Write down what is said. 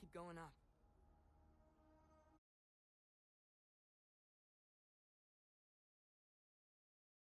keep going up.